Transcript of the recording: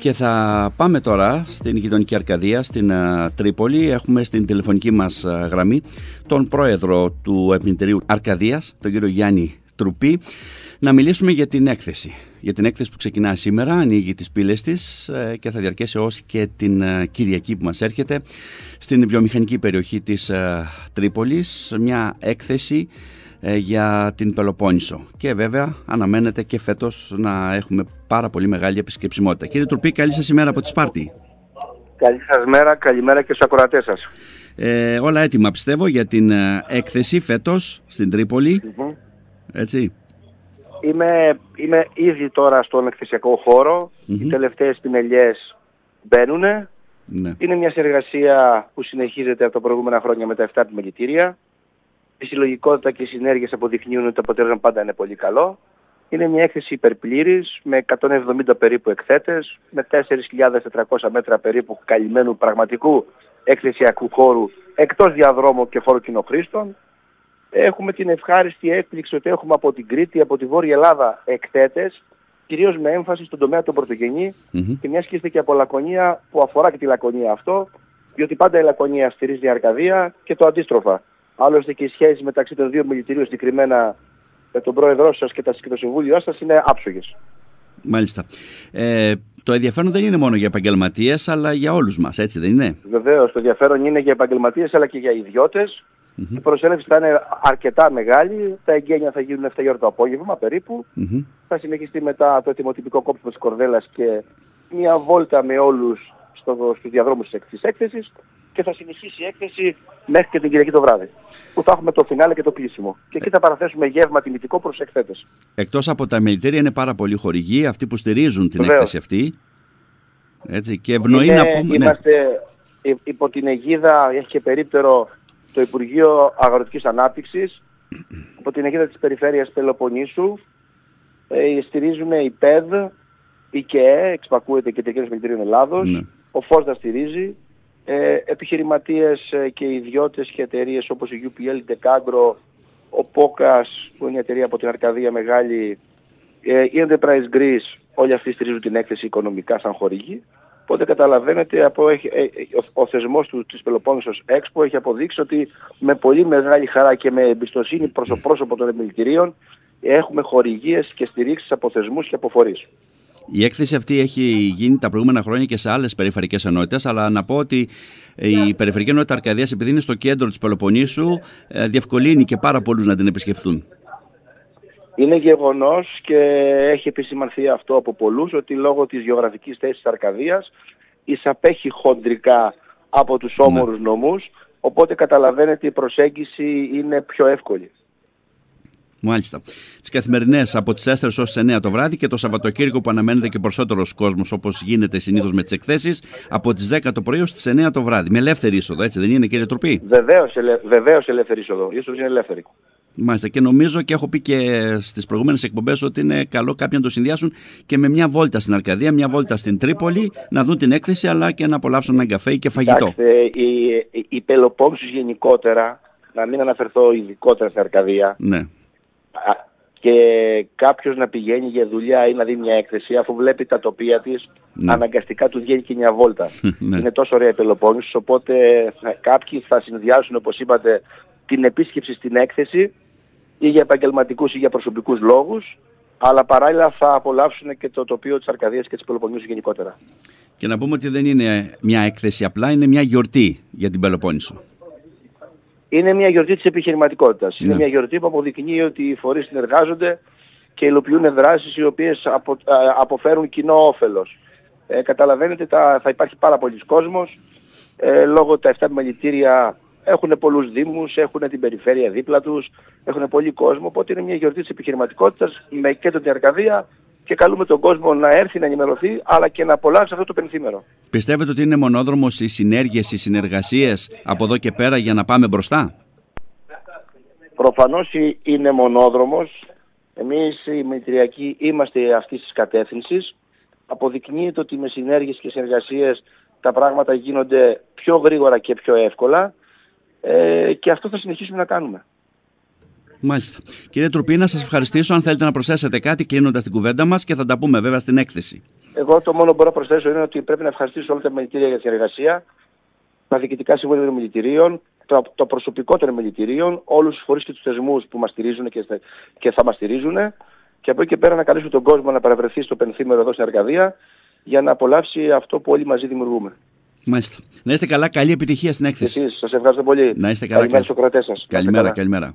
Και θα πάμε τώρα στην γειτονική Αρκαδία, στην Τρίπολη. Έχουμε στην τηλεφωνική μας γραμμή τον πρόεδρο του Επιμητηρίου Αρκαδίας, τον κύριο Γιάννη Τρουπή, να μιλήσουμε για την έκθεση. Για την έκθεση που ξεκινά σήμερα, ανοίγει τις πύλες της ε, και θα διαρκέσει ως και την Κυριακή που μας έρχεται στην βιομηχανική περιοχή της Τρίπολης. Μια έκθεση ε, για την Πελοπόννησο. Και βέβαια αναμένεται και φέτος να έχουμε πάρα πολύ μεγάλη επισκεψιμότητα. Κύριε Τουρπή, καλή σας ημέρα από τη Σπάρτη. Καλή σας μέρα, καλημέρα και στους ακροατές σας. Ε, όλα έτοιμα πιστεύω για την ε, έκθεση φέτος στην τρίπολη. Έτσι. Είμαι, είμαι ήδη τώρα στον εκθεσιακό Οι τελευταίες πινελιές μπαίνουν. Ναι. Είναι μια συνεργασία που συνεχίζεται από τα προηγούμενα χρόνια με τα 7 επιμελητήρια η συλλογικότητα και οι συνέργειες αποδεικνύουν ότι το αποτέλεσμα πάντα είναι πολύ καλό. Είναι μια έκθεση υπερπλήρης με 170 περίπου εκθέτες, με 4.400 μέτρα περίπου καλυμμένου πραγματικού εκθεσιακού χώρου εκτός διαδρόμου και χώρου κοινοχρήστων. Έχουμε την ευχάριστη έκπληξη ότι έχουμε από την Κρήτη, από τη Βόρεια Ελλάδα εκθέτες, κυρίως με έμφαση στον τομέα των πρωτογενή mm-hmm. και μια και από Λακωνία που αφορά και τη Λακωνία αυτό, διότι πάντα η Λακωνία στηρίζει την Αρκαδία και το αντίστροφα. Άλλωστε και οι σχέσεις μεταξύ των δύο μιλητηρίων συγκεκριμένα με τον πρόεδρό σας και, το συμβούλιο σας είναι άψογες. Μάλιστα. Ε, το ενδιαφέρον δεν είναι μόνο για επαγγελματίες, αλλά για όλους μας, έτσι δεν είναι; Βεβαίως. Το ενδιαφέρον είναι για επαγγελματίες, αλλά και για ιδιώτες. Mm-hmm. Η προσέλευση θα είναι αρκετά μεγάλη. Τα εγγένεια θα γίνουν 7 ώρα το απόγευμα περίπου. Mm-hmm. Θα συνεχιστεί μετά το ετοιμοτυπικό κόψιμο της Κορδέλας και μια βόλτα με όλους στο, στους διαδρόμους της έκθεσης και θα συνεχίσει η έκθεση μέχρι και την Κυριακή το βράδυ. Που θα έχουμε το φινάλε και το κλείσιμο. Και εκεί θα παραθέσουμε γεύμα τιμητικό προς εκθέτες. Εκτός από τα μελητήρια είναι πάρα πολλοί χορηγοί, αυτοί που στηρίζουν την Βεβαίως. έκθεση αυτή. Έτσι, και ευνοεί είναι, να πούμε... Ναι. Είμαστε ναι. υπό την αιγίδα, έχει και περίπτερο το Υπουργείο Αγροτικής Ανάπτυξης, υπό την αιγίδα της Περιφέρειας Πελοποννήσου, ε, στηρίζουμε η ΠΕΔ, η ΚΕΕ, εξπακούεται και Τεκένος Μελητήριων Ελλάδος, ναι. ο ΦΟΣ στηρίζει, ε, επιχειρηματίες ε, και ιδιώτες και εταιρείες όπως η UPL, η Decagro, ο POCAS που είναι η εταιρεία από την Αρκαδία μεγάλη, ε, η Enterprise Greece, όλοι αυτοί στηρίζουν την έκθεση οικονομικά σαν χορηγή. Οπότε καταλαβαίνετε, από, ε, ο, ο θεσμός του, της Πελοπόννησος Expo έχει αποδείξει ότι με πολύ μεγάλη χαρά και με εμπιστοσύνη προς το πρόσωπο των επιμελητηρίων έχουμε χορηγίες και στηρίξεις από θεσμούς και από φορείς. Η έκθεση αυτή έχει γίνει τα προηγούμενα χρόνια και σε άλλες περιφερειακές ενότητες, αλλά να πω ότι η Περιφερειακή Ενότητα Αρκαδίας, επειδή είναι στο κέντρο της Πελοποννήσου, ε, διευκολύνει και πάρα πολλούς να την επισκεφθούν. Είναι γεγονός και έχει επισημανθεί αυτό από πολλούς ότι λόγω της γεωγραφικής θέσης της Αρκαδίας εισαπέχει χοντρικά από τους όμορους ναι. νομούς. Οπότε καταλαβαίνετε η προσέγγιση είναι πιο εύκολη. Μάλιστα. Τις καθημερινές από τις 4 ως τις 9 το βράδυ και το Σαββατοκύριακο που αναμένεται και περισσότερος κόσμος όπως γίνεται συνήθως με τις εκθέσεις από τις 10 το πρωί ως τις 9 το βράδυ. Με ελεύθερη είσοδο, έτσι δεν είναι κύριε Τροπή; Βεβαίως ελεύθερη είσοδο. Η είσοδο είναι ελεύθερη. Μάλιστα. Και νομίζω και έχω πει και στις προηγούμενες εκπομπές ότι είναι καλό κάποιοι να το συνδυάσουν και με μια βόλτα στην Αρκαδία, μια βόλτα στην Τρίπολη, να δουν την έκθεση αλλά και να απολαύσουν ένα καφέ και φαγητό. Κοιτάξτε, η, η, η γενικότερα, να μην αναφερθώ ειδικότερα στην Αρκαδία. Ναι και κάποιος να πηγαίνει για δουλειά ή να δει μια έκθεση αφού βλέπει τα τοπία της ναι. αναγκαστικά του βγαίνει και μια βόλτα. ναι. Είναι τόσο ωραία η Πελοπόννησος οπότε κάποιοι θα συνδυάσουν όπως είπατε την επίσκεψη στην έκθεση ή για επαγγελματικούς ή για προσωπικούς λόγους αλλά παράλληλα θα απολαύσουν και το τοπίο της Αρκαδίας και της Πελοποννήσου γενικότερα. Και να πούμε ότι δεν είναι μια έκθεση απλά, είναι μια γιορτή για την Πελοπόννησο είναι μια γιορτή της επιχειρηματικότητας. Είναι ναι. μια γιορτή που αποδεικνύει ότι οι φορείς συνεργάζονται και υλοποιούν δράσεις οι οποίες απο, αποφέρουν κοινό όφελος. Ε, καταλαβαίνετε τα, θα υπάρχει πάρα πολλοί κόσμος. Ε, λόγω τα 7 μελητήρια έχουν πολλούς δήμους, έχουν την περιφέρεια δίπλα τους, έχουν πολύ κόσμο, οπότε είναι μια γιορτή της επιχειρηματικότητας με κέντρο την Αρκαδία και καλούμε τον κόσμο να έρθει να ενημερωθεί αλλά και να απολαύσει αυτό το πενθήμερο. Πιστεύετε ότι είναι μονόδρομος οι συνέργειες, οι συνεργασίες από εδώ και πέρα για να πάμε μπροστά; Προφανώς είναι μονόδρομος. Εμείς οι Μητριακοί είμαστε αυτής της κατεύθυνσης. Αποδεικνύεται ότι με συνέργειες και συνεργασίες τα πράγματα γίνονται πιο γρήγορα και πιο εύκολα ε, και αυτό θα συνεχίσουμε να κάνουμε. Μάλιστα. Κύριε Τρουπίνα, σας ευχαριστήσω. Αν θέλετε να προσθέσετε κάτι κλείνοντας την κουβέντα μας και θα τα πούμε βέβαια στην έκθεση. Εγώ το μόνο που μπορώ να προσθέσω είναι ότι πρέπει να ευχαριστήσω όλα τα μελητήρια για την εργασία, τα διοικητικά συμβούλια των μελητηρίων, το, το προσωπικό των μελητηρίων, όλους τους φορείς και τους θεσμούς που μας στηρίζουν και, και θα μας στηρίζουν και από εκεί και πέρα να καλέσω τον κόσμο να παραβρεθεί στο πενθήμερο εδώ στην Αρκαδία για να απολαύσει αυτό που όλοι μαζί δημιουργούμε. Μάλιστα. Να είστε καλά, καλή επιτυχία στην έκθεση. Εσείς, σας ευχαριστώ πολύ. Να είστε καλά. Καλημέρα στους κρατές σας. Καλημέρα, καλημέρα.